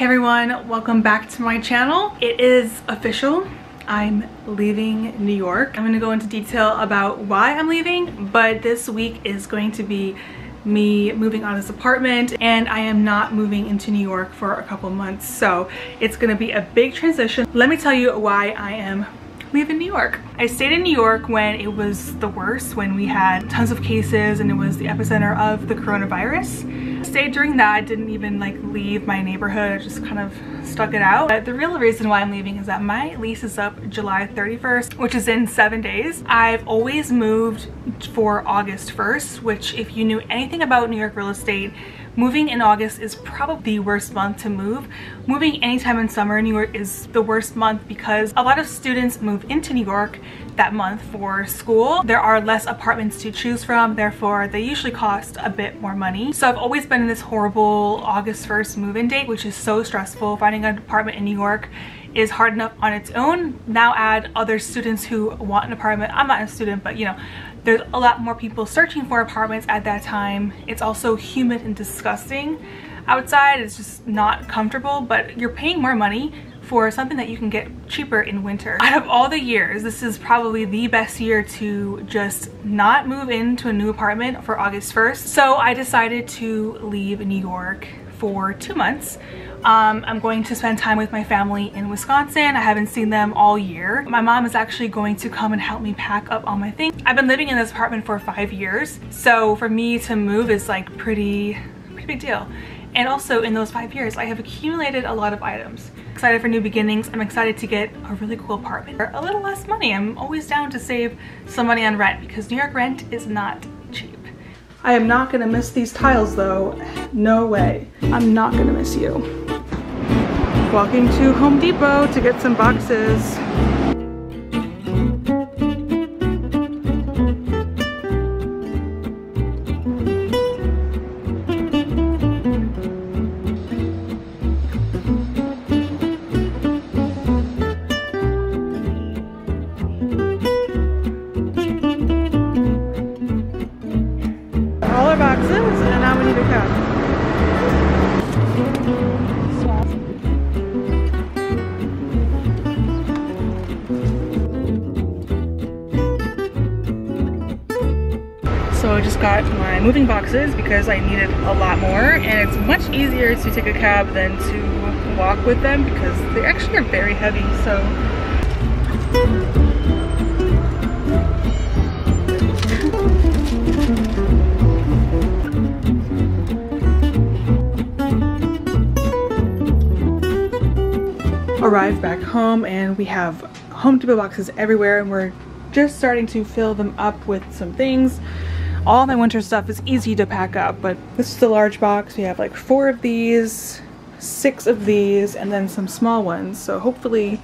Hey everyone, welcome back to my channel. It is official. I'm leaving New York. I'm gonna go into detail about why I'm leaving, but this week is going to be me moving out of this apartment and I am not moving into New York for a couple months. So it's gonna be a big transition. Let me tell you why I am leaving New York. I stayed in New York when it was the worst, when we had tons of cases and it was the epicenter of the coronavirus stayed during that. I didn't even like leave my neighborhood. I just kind of stuck it out. But the real reason why I'm leaving is that my lease is up July 31st, which is in seven days. I've always moved for August 1st, which if you knew anything about New York real estate, moving in August is probably the worst month to move. Moving anytime in summer in New York is the worst month because a lot of students move into New York that month for school. There are less apartments to choose from, therefore they usually cost a bit more money. So I've always been in this horrible August 1st move-in date, which is so stressful. Finding an apartment in New York is hard enough on its own. Now add other students who want an apartment. I'm not a student, but you know, there's a lot more people searching for apartments at that time. It's also humid and disgusting outside. It's just not comfortable, but you're paying more money for something that you can get cheaper in winter. Out of all the years, this is probably the best year to just not move into a new apartment for August 1st. So I decided to leave New York for two months. Um, I'm going to spend time with my family in Wisconsin. I haven't seen them all year. My mom is actually going to come and help me pack up all my things. I've been living in this apartment for five years. So for me to move is like pretty, pretty big deal. And also in those five years, I have accumulated a lot of items. Excited for new beginnings. I'm excited to get a really cool apartment for a little less money. I'm always down to save some money on rent because New York rent is not cheap. I am not gonna miss these tiles though. No way. I'm not gonna miss you. Walking to Home Depot to get some boxes. Moving boxes because I needed a lot more. And it's much easier to take a cab than to walk with them because they actually are very heavy so. Arrived back home and we have Home Depot boxes everywhere and we're just starting to fill them up with some things all my winter stuff is easy to pack up, but this is the large box. We have like four of these, six of these, and then some small ones. So hopefully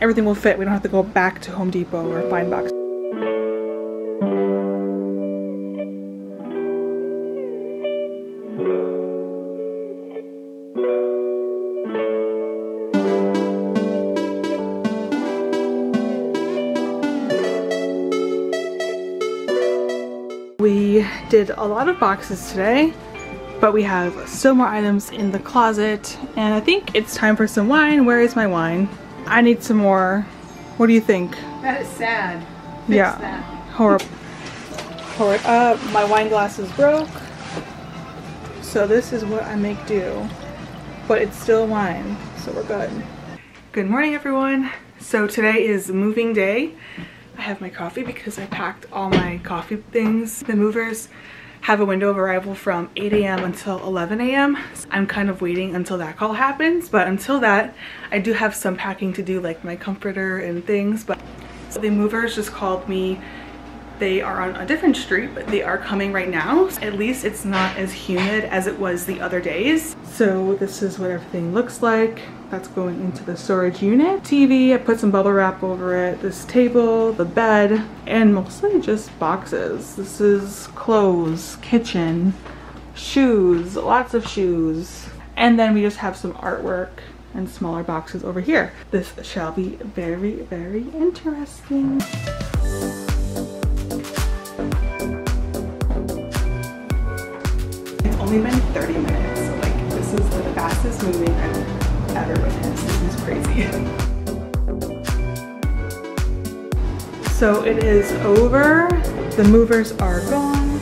everything will fit. We don't have to go back to Home Depot or find boxes. Did a lot of boxes today, but we have still more items in the closet, and I think it's time for some wine. Where is my wine? I need some more. What do you think? That is sad. Fix yeah. That. Horrible. Horrible. Uh, my wine glass is broke, so this is what I make do. But it's still wine, so we're good. Good morning, everyone. So today is moving day. I have my coffee because I packed all my coffee things. The movers have a window of arrival from 8 a.m. until 11 a.m. I'm kind of waiting until that call happens, but until that, I do have some packing to do like my comforter and things, but so the movers just called me they are on a different street, but they are coming right now. At least it's not as humid as it was the other days. So this is what everything looks like. That's going into the storage unit. TV, I put some bubble wrap over it. This table, the bed, and mostly just boxes. This is clothes, kitchen, shoes, lots of shoes. And then we just have some artwork and smaller boxes over here. This shall be very, very interesting. It's only been 30 minutes. Like, this is the fastest moving I've So it is over. The movers are gone.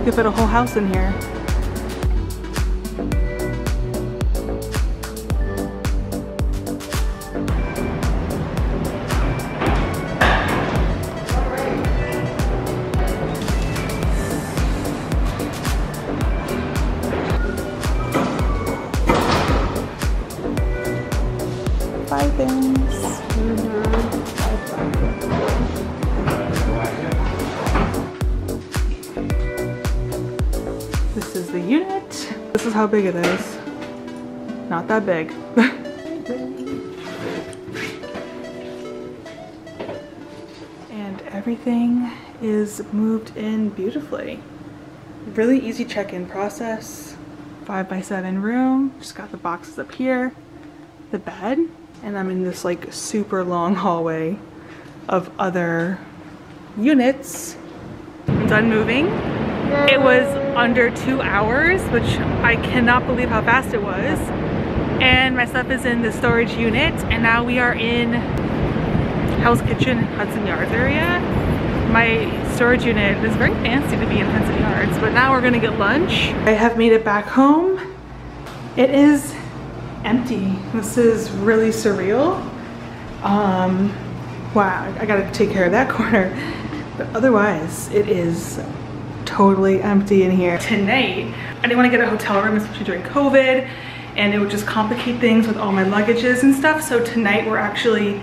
You could fit a whole house in here. Unit. This is how big it is. Not that big. and everything is moved in beautifully. Really easy check-in process. Five by seven room. Just got the boxes up here. The bed. And I'm in this like super long hallway of other units. I'm done moving. It was under two hours, which I cannot believe how fast it was. And my stuff is in the storage unit, and now we are in Hell's Kitchen, Hudson Yards area. My storage unit is very fancy to be in Hudson Yards, but now we're gonna get lunch. I have made it back home. It is empty. This is really surreal. Um, wow, I gotta take care of that corner. But otherwise, it is totally empty in here. Tonight, I didn't want to get a hotel room, especially during COVID, and it would just complicate things with all my luggages and stuff. So tonight we're actually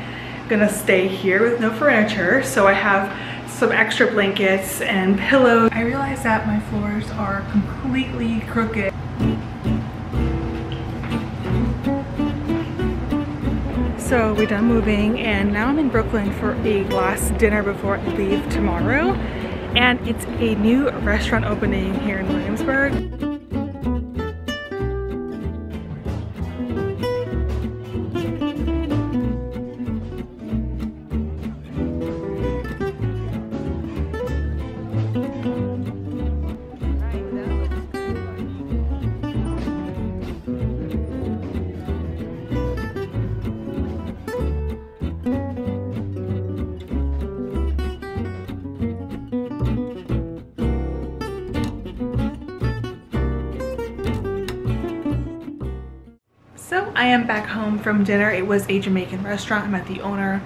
gonna stay here with no furniture. So I have some extra blankets and pillows. I realized that my floors are completely crooked. So we're done moving and now I'm in Brooklyn for a last dinner before I leave tomorrow. And it's a new restaurant opening here in Williamsburg. I am back home from dinner. It was a Jamaican restaurant. I met the owner.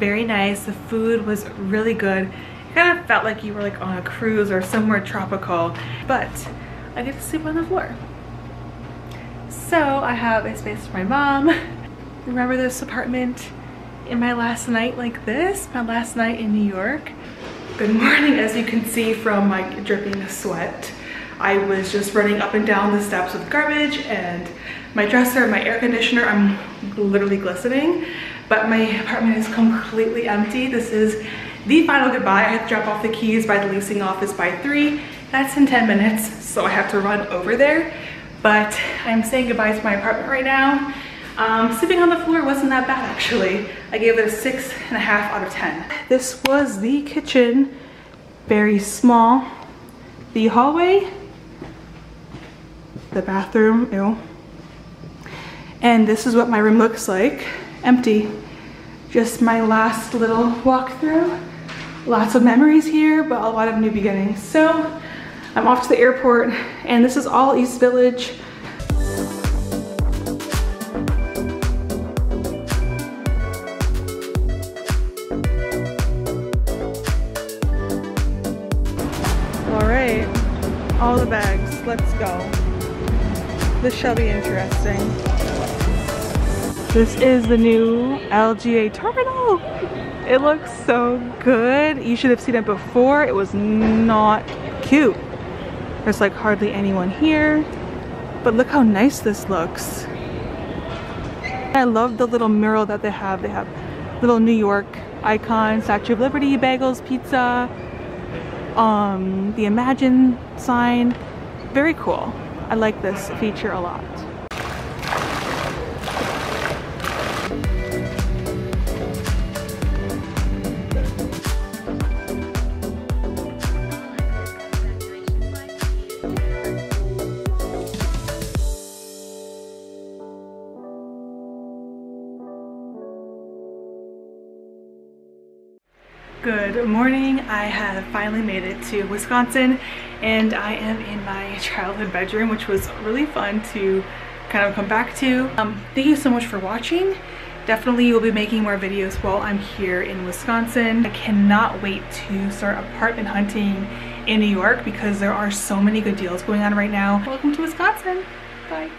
Very nice. The food was really good. It kind of felt like you were like on a cruise or somewhere tropical, but I get to sleep on the floor. So I have a space for my mom. Remember this apartment in my last night like this? My last night in New York. Good morning, as you can see from my dripping sweat. I was just running up and down the steps with garbage and my dresser, my air conditioner, I'm literally glistening, but my apartment is completely empty. This is the final goodbye. I have to drop off the keys by the leasing office by three. That's in 10 minutes, so I have to run over there. But I'm saying goodbye to my apartment right now. Um, sleeping on the floor wasn't that bad actually. I gave it a six and a half out of 10. This was the kitchen, very small. The hallway, the bathroom, ew. And this is what my room looks like, empty. Just my last little walkthrough. Lots of memories here, but a lot of new beginnings. So I'm off to the airport and this is all East Village. All right, all the bags, let's go. This shall be interesting. This is the new LGA terminal. It looks so good. You should have seen it before. It was not cute. There's like hardly anyone here. But look how nice this looks. I love the little mural that they have. They have little New York icon, Statue of Liberty, bagels, pizza, um, the Imagine sign. Very cool. I like this feature a lot. Good morning. I have finally made it to Wisconsin and I am in my childhood bedroom which was really fun to kind of come back to. Um, thank you so much for watching. Definitely will be making more videos while I'm here in Wisconsin. I cannot wait to start apartment hunting in New York because there are so many good deals going on right now. Welcome to Wisconsin. Bye.